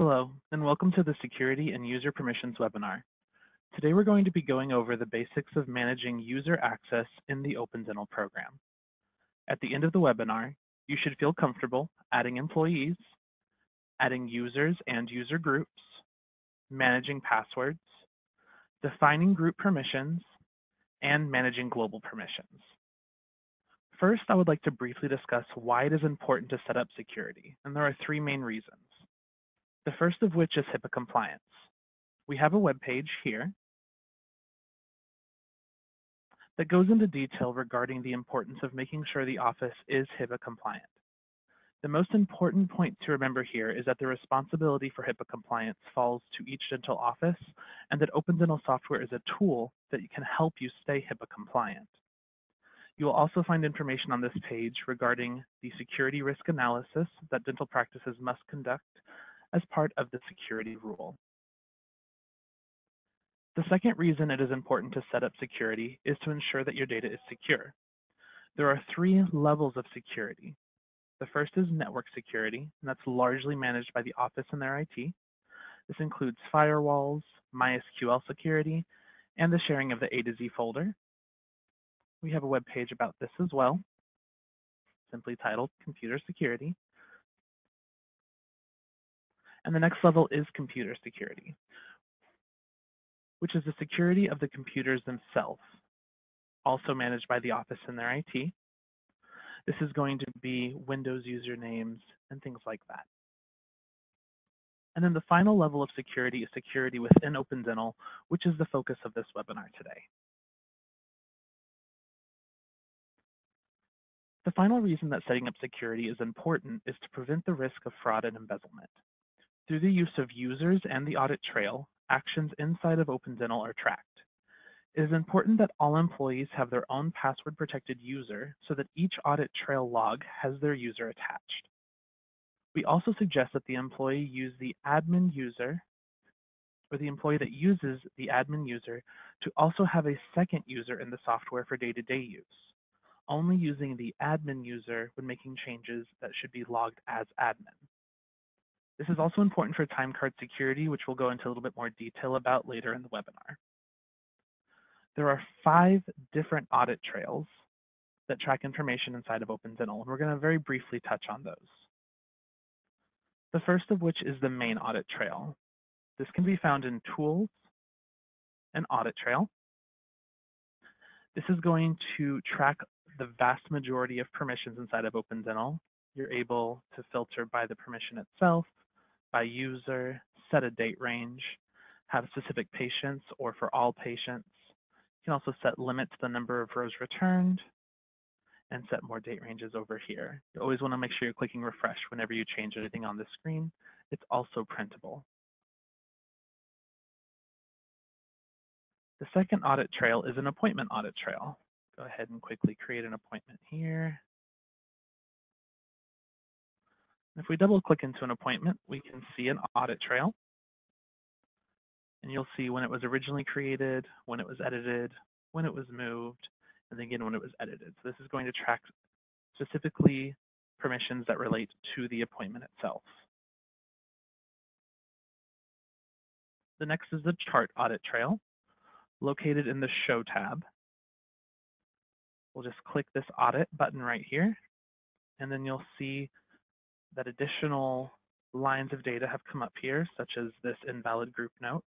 Hello, and welcome to the Security and User Permissions webinar. Today we're going to be going over the basics of managing user access in the Open Dental program. At the end of the webinar, you should feel comfortable adding employees, adding users and user groups, managing passwords, defining group permissions, and managing global permissions. First, I would like to briefly discuss why it is important to set up security, and there are three main reasons. The first of which is HIPAA compliance. We have a web page here that goes into detail regarding the importance of making sure the office is HIPAA compliant. The most important point to remember here is that the responsibility for HIPAA compliance falls to each dental office and that Open Dental software is a tool that can help you stay HIPAA compliant. You will also find information on this page regarding the security risk analysis that dental practices must conduct as part of the security rule. The second reason it is important to set up security is to ensure that your data is secure. There are three levels of security. The first is network security, and that's largely managed by the office and their IT. This includes firewalls, MySQL security, and the sharing of the A to Z folder. We have a web page about this as well, simply titled Computer Security. And the next level is computer security, which is the security of the computers themselves, also managed by the office and their IT. This is going to be Windows usernames and things like that. And then the final level of security is security within Open Dental, which is the focus of this webinar today. The final reason that setting up security is important is to prevent the risk of fraud and embezzlement. Through the use of users and the audit trail, actions inside of Open Dental are tracked. It is important that all employees have their own password protected user so that each audit trail log has their user attached. We also suggest that the employee use the admin user or the employee that uses the admin user to also have a second user in the software for day-to-day -day use, only using the admin user when making changes that should be logged as admin. This is also important for time card security, which we'll go into a little bit more detail about later in the webinar. There are five different audit trails that track information inside of Open Dental, and we're going to very briefly touch on those. The first of which is the main audit trail. This can be found in Tools and Audit Trail. This is going to track the vast majority of permissions inside of Open Dental. You're able to filter by the permission itself, by user, set a date range, have specific patients or for all patients, You can also set limit to the number of rows returned and set more date ranges over here. You always want to make sure you're clicking refresh whenever you change anything on the screen. It's also printable. The second audit trail is an appointment audit trail. Go ahead and quickly create an appointment here. If we double click into an appointment, we can see an audit trail and you'll see when it was originally created, when it was edited, when it was moved, and again when it was edited. So this is going to track specifically permissions that relate to the appointment itself. The next is the chart audit trail located in the show tab. We'll just click this audit button right here, and then you'll see that additional lines of data have come up here, such as this invalid group note.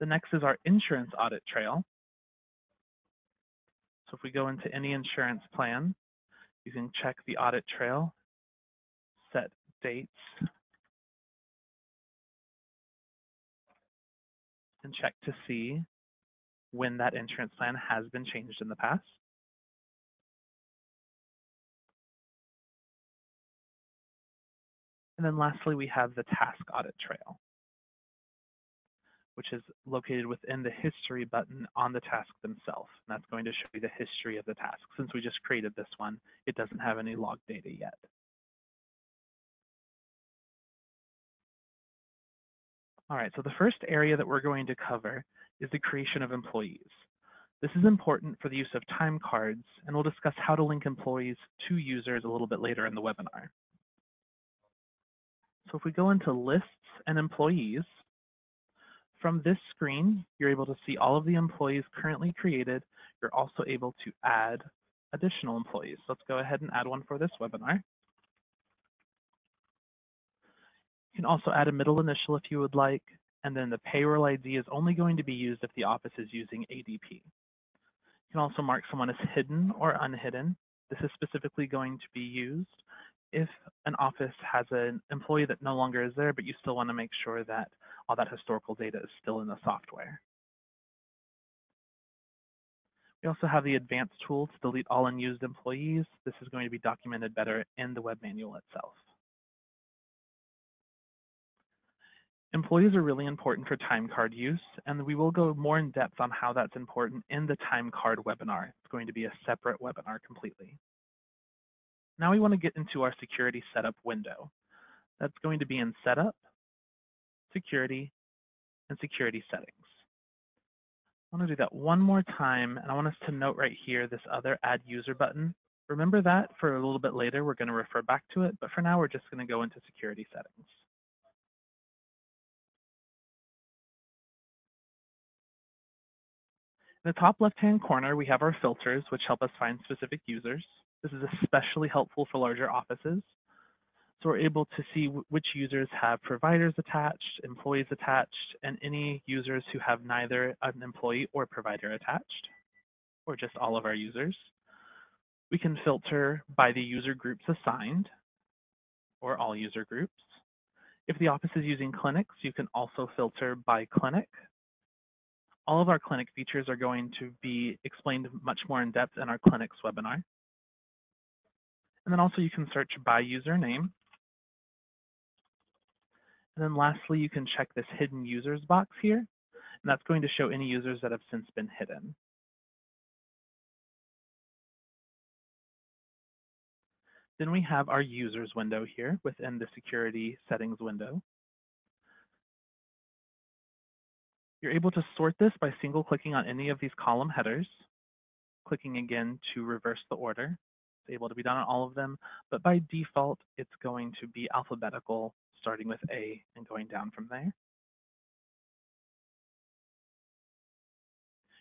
The next is our insurance audit trail. So if we go into any insurance plan, you can check the audit trail, set dates, and check to see when that insurance plan has been changed in the past. And then lastly, we have the task audit trail which is located within the history button on the task themselves. And that's going to show you the history of the task. Since we just created this one, it doesn't have any log data yet. All right, so the first area that we're going to cover is the creation of employees. This is important for the use of time cards, and we'll discuss how to link employees to users a little bit later in the webinar. So if we go into lists and employees, from this screen, you're able to see all of the employees currently created. You're also able to add additional employees. Let's go ahead and add one for this webinar. You can also add a middle initial if you would like, and then the payroll ID is only going to be used if the office is using ADP. You can also mark someone as hidden or unhidden. This is specifically going to be used if an office has an employee that no longer is there, but you still want to make sure that all that historical data is still in the software. We also have the advanced tool to delete all unused employees. This is going to be documented better in the web manual itself. Employees are really important for time card use, and we will go more in depth on how that's important in the time card webinar. It's going to be a separate webinar completely. Now we want to get into our security setup window. That's going to be in setup, security, and security settings. I want to do that one more time, and I want us to note right here this other add user button. Remember that for a little bit later, we're going to refer back to it, but for now, we're just going to go into security settings. In the top left-hand corner, we have our filters, which help us find specific users. This is especially helpful for larger offices. So we're able to see which users have providers attached, employees attached, and any users who have neither an employee or provider attached, or just all of our users. We can filter by the user groups assigned, or all user groups. If the office is using clinics, you can also filter by clinic. All of our clinic features are going to be explained much more in depth in our clinics webinar. And then also you can search by username. And then lastly, you can check this hidden users box here, and that's going to show any users that have since been hidden. Then we have our users window here within the security settings window. You're able to sort this by single clicking on any of these column headers, clicking again to reverse the order able to be done on all of them, but by default, it's going to be alphabetical, starting with A and going down from there.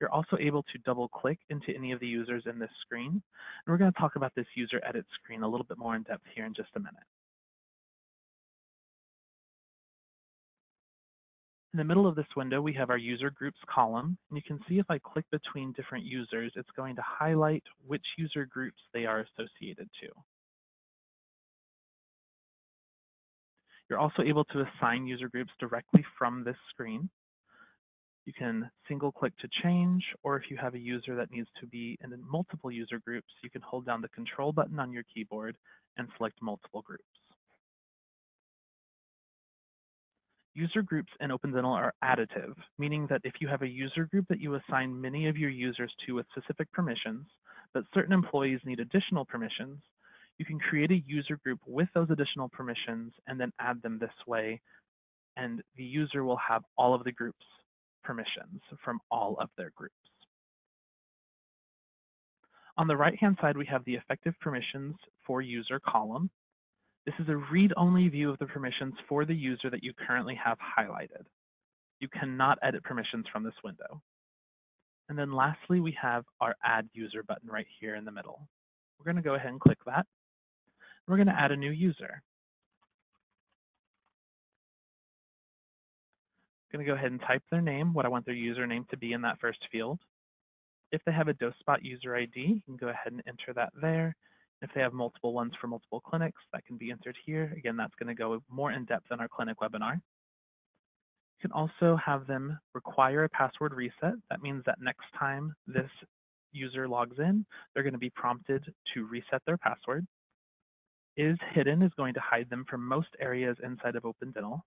You're also able to double click into any of the users in this screen. And we're going to talk about this user edit screen a little bit more in depth here in just a minute. In the middle of this window, we have our user groups column. And you can see if I click between different users, it's going to highlight which user groups they are associated to. You're also able to assign user groups directly from this screen. You can single click to change, or if you have a user that needs to be in multiple user groups, you can hold down the control button on your keyboard and select multiple groups. User groups in Open Dental are additive, meaning that if you have a user group that you assign many of your users to with specific permissions, but certain employees need additional permissions, you can create a user group with those additional permissions and then add them this way, and the user will have all of the group's permissions from all of their groups. On the right-hand side, we have the effective permissions for user column. This is a read-only view of the permissions for the user that you currently have highlighted. You cannot edit permissions from this window. And then lastly, we have our Add User button right here in the middle. We're going to go ahead and click that. We're going to add a new user. I'm going to go ahead and type their name, what I want their username to be in that first field. If they have a DoseSpot user ID, you can go ahead and enter that there. If they have multiple ones for multiple clinics, that can be entered here. Again, that's going to go more in depth in our clinic webinar. You can also have them require a password reset. That means that next time this user logs in, they're going to be prompted to reset their password. Is hidden is going to hide them from most areas inside of OpenDental.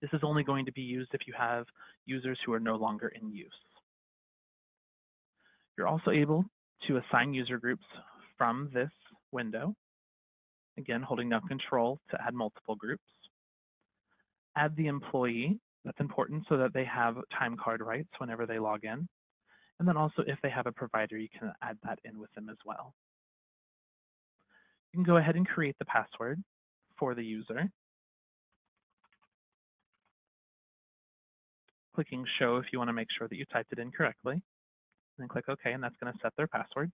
This is only going to be used if you have users who are no longer in use. You're also able to assign user groups from this window. Again, holding down control to add multiple groups. Add the employee, that's important so that they have time card rights whenever they log in. And then also if they have a provider, you can add that in with them as well. You can go ahead and create the password for the user. Clicking show if you want to make sure that you typed it in correctly. Then click OK, and that's going to set their password.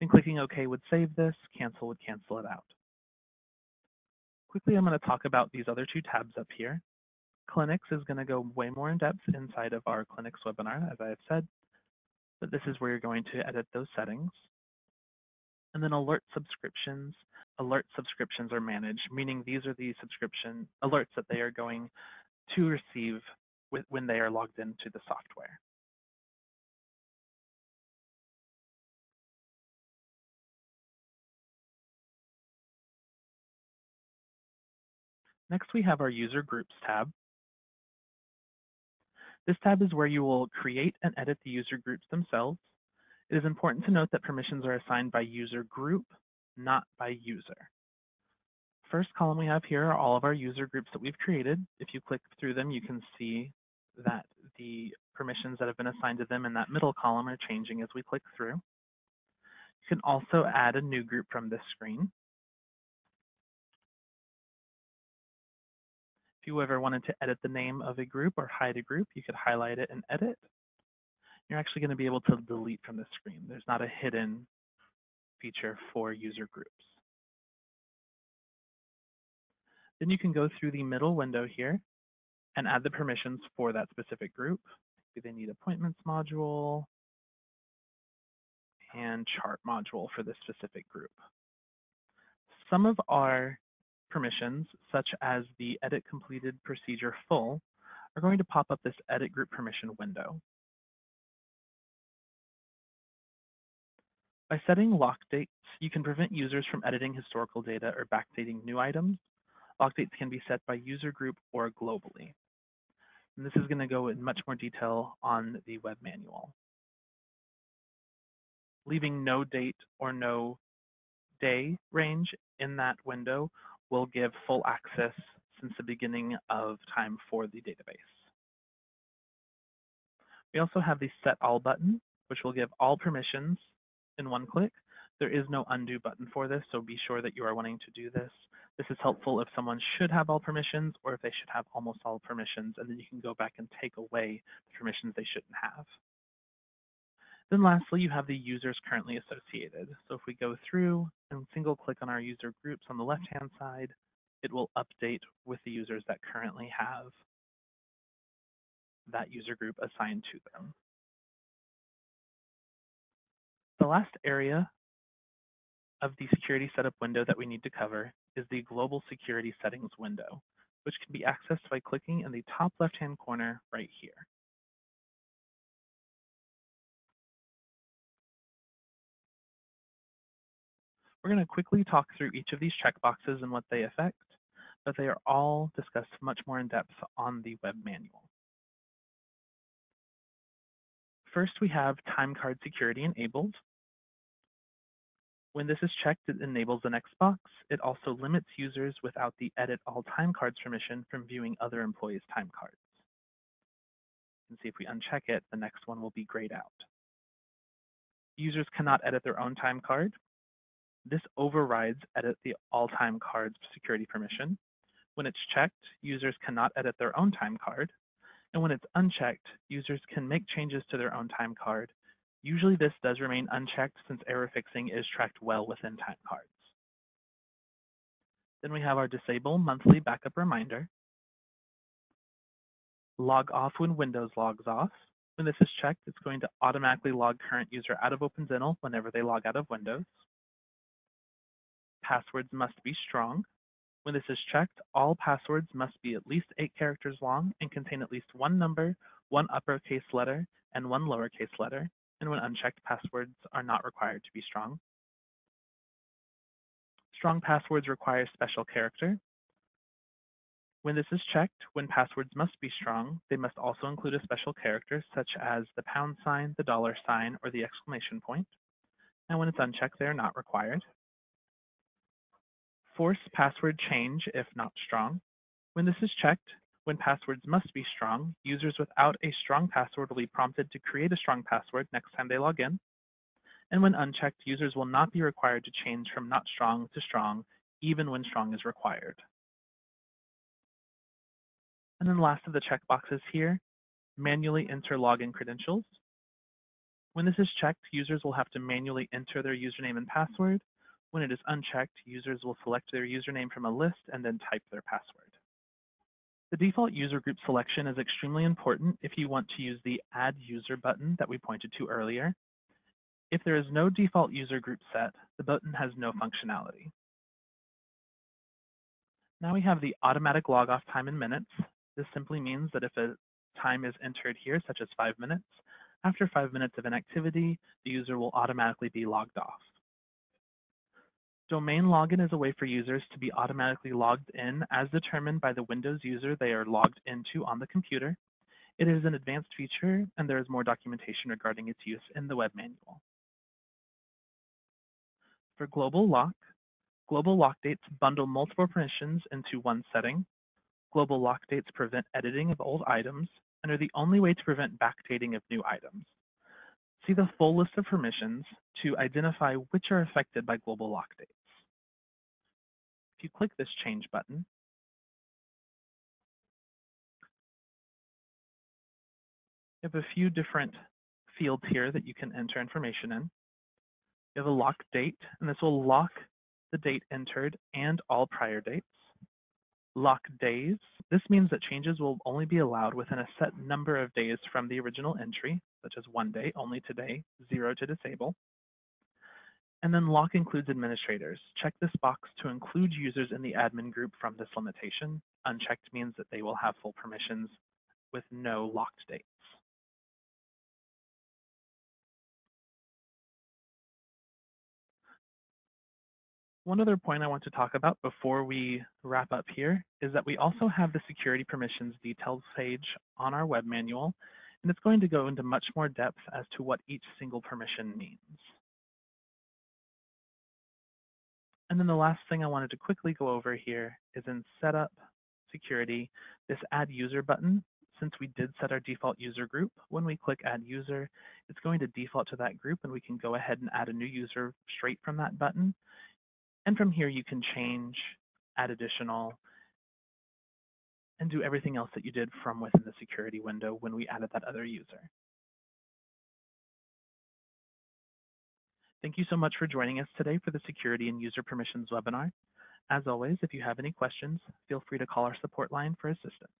Then clicking OK would save this, cancel would cancel it out. Quickly, I'm going to talk about these other two tabs up here. Clinics is going to go way more in depth inside of our Clinics webinar, as I have said, but this is where you're going to edit those settings. And then alert subscriptions. Alert subscriptions are managed, meaning these are the subscription alerts that they are going to receive with, when they are logged into the software. Next, we have our User Groups tab. This tab is where you will create and edit the user groups themselves. It is important to note that permissions are assigned by user group, not by user. First column we have here are all of our user groups that we've created. If you click through them, you can see that the permissions that have been assigned to them in that middle column are changing as we click through. You can also add a new group from this screen. If you ever wanted to edit the name of a group or hide a group, you could highlight it and edit. You're actually going to be able to delete from the screen. There's not a hidden feature for user groups. Then you can go through the middle window here and add the permissions for that specific group. Maybe they need appointments module and chart module for this specific group. Some of our permissions, such as the edit completed procedure full, are going to pop up this edit group permission window. By setting lock dates, you can prevent users from editing historical data or backdating new items. Lock dates can be set by user group or globally. And this is going to go in much more detail on the web manual. Leaving no date or no day range in that window will give full access since the beginning of time for the database. We also have the Set All button, which will give all permissions in one click. There is no undo button for this, so be sure that you are wanting to do this. This is helpful if someone should have all permissions or if they should have almost all permissions, and then you can go back and take away the permissions they shouldn't have. Then lastly, you have the users currently associated. So if we go through and single click on our user groups on the left-hand side, it will update with the users that currently have that user group assigned to them. The last area of the security setup window that we need to cover is the global security settings window, which can be accessed by clicking in the top left-hand corner right here. We're going to quickly talk through each of these checkboxes and what they affect, but they are all discussed much more in depth on the web manual. First, we have time card security enabled. When this is checked, it enables the next box. It also limits users without the edit all time cards permission from viewing other employees' time cards. Can see if we uncheck it, the next one will be grayed out. Users cannot edit their own time card. This overrides edit the all time cards security permission. When it's checked, users cannot edit their own time card. And when it's unchecked, users can make changes to their own time card. Usually this does remain unchecked since error fixing is tracked well within time cards. Then we have our disable monthly backup reminder. Log off when Windows logs off. When this is checked, it's going to automatically log current user out of Open Dental whenever they log out of Windows. Passwords must be strong. When this is checked, all passwords must be at least eight characters long and contain at least one number, one uppercase letter, and one lowercase letter. And when unchecked, passwords are not required to be strong. Strong passwords require special character. When this is checked, when passwords must be strong, they must also include a special character such as the pound sign, the dollar sign, or the exclamation point. And when it's unchecked, they are not required. Force password change if not strong. When this is checked, When passwords must be strong, users without a strong password will be prompted to create a strong password next time they log in. And when unchecked, users will not be required to change from not strong to strong, even when strong is required. And then last of the checkboxes here, manually enter login credentials. When this is checked, users will have to manually enter their username and password. When it is unchecked, users will select their username from a list and then type their password. The default user group selection is extremely important if you want to use the Add User button that we pointed to earlier. If there is no default user group set, the button has no functionality. Now we have the automatic log off time in minutes. This simply means that if a time is entered here, such as five minutes, after five minutes of inactivity, the user will automatically be logged off. Domain login is a way for users to be automatically logged in as determined by the Windows user they are logged into on the computer. It is an advanced feature, and there is more documentation regarding its use in the web manual. For global lock, global lock dates bundle multiple permissions into one setting. Global lock dates prevent editing of old items and are the only way to prevent backdating of new items. See the full list of permissions to identify which are affected by global lock dates. If you click this Change button, you have a few different fields here that you can enter information in. You have a lock date, and this will lock the date entered and all prior dates. Lock days, this means that changes will only be allowed within a set number of days from the original entry, such as one day, only today, zero to disable. And then lock includes administrators. Check this box to include users in the admin group from this limitation. Unchecked means that they will have full permissions with no locked dates. One other point I want to talk about before we wrap up here is that we also have the security permissions details page on our web manual, and it's going to go into much more depth as to what each single permission means. And then the last thing I wanted to quickly go over here is in Setup Security, this Add User button. Since we did set our default user group, when we click Add User, it's going to default to that group, and we can go ahead and add a new user straight from that button. And from here, you can change, add additional, and do everything else that you did from within the security window when we added that other user. Thank you so much for joining us today for the Security and User Permissions webinar. As always, if you have any questions, feel free to call our support line for assistance.